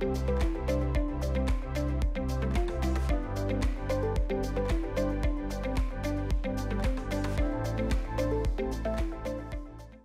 you